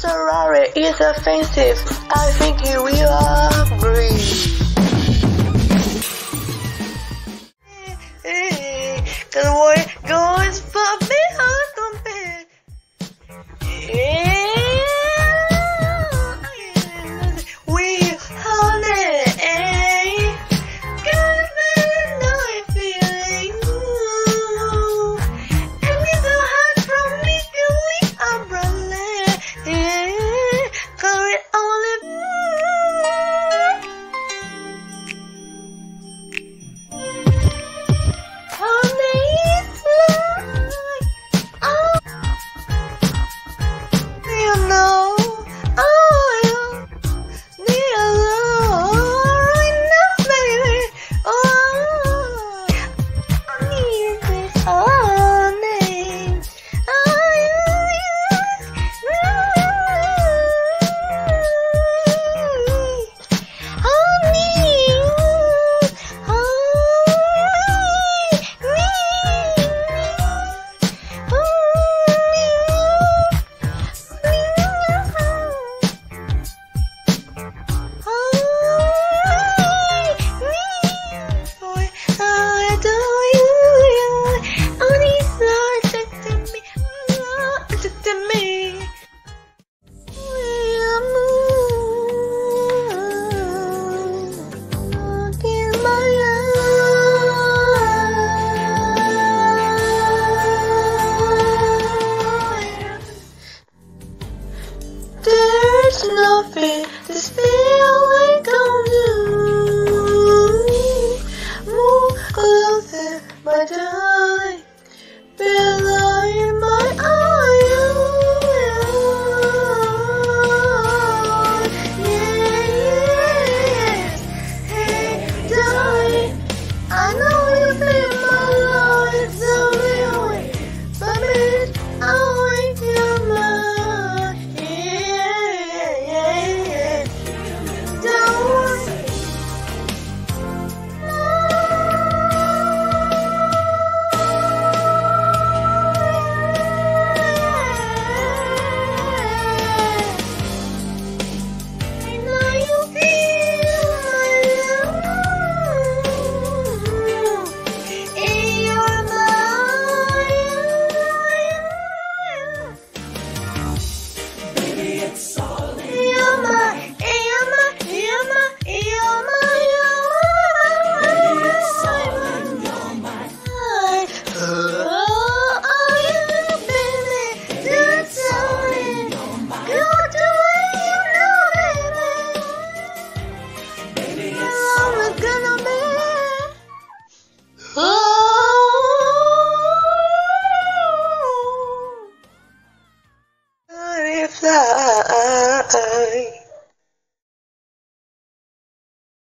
Ferrari is offensive. I think you will agree. no. There's nothing this feeling can do. Move closer, my darling. Feel It's so I